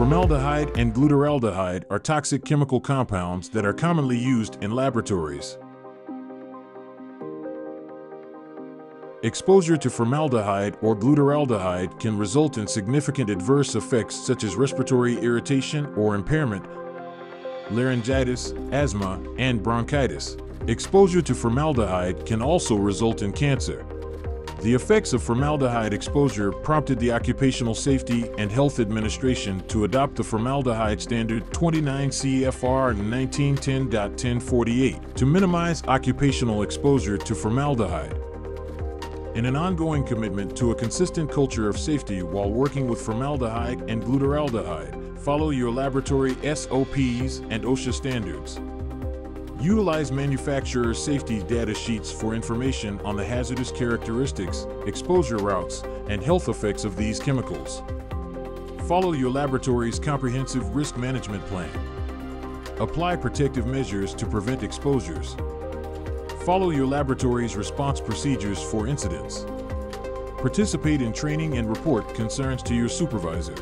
Formaldehyde and glutaraldehyde are toxic chemical compounds that are commonly used in laboratories. Exposure to formaldehyde or glutaraldehyde can result in significant adverse effects such as respiratory irritation or impairment, laryngitis, asthma, and bronchitis. Exposure to formaldehyde can also result in cancer. The effects of formaldehyde exposure prompted the Occupational Safety and Health Administration to adopt the Formaldehyde Standard 29 CFR 1910.1048 to minimize occupational exposure to formaldehyde. In an ongoing commitment to a consistent culture of safety while working with formaldehyde and glutaraldehyde, follow your laboratory SOPs and OSHA standards. Utilize manufacturer safety data sheets for information on the hazardous characteristics, exposure routes, and health effects of these chemicals. Follow your laboratory's comprehensive risk management plan. Apply protective measures to prevent exposures. Follow your laboratory's response procedures for incidents. Participate in training and report concerns to your supervisor.